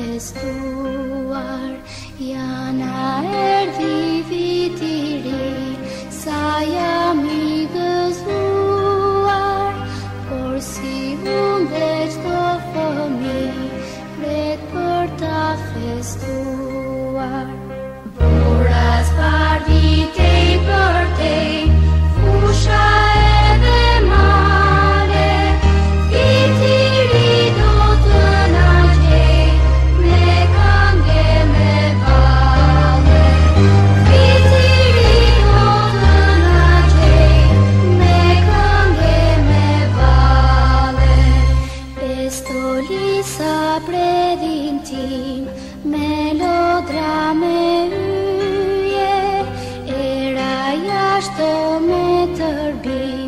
festuar, janë a erë vivit i ri sa jam i gëzuar, por si unë veç do fëmi, prejt për ta festuar. predin tim me lodra me era jashtë me tërbim.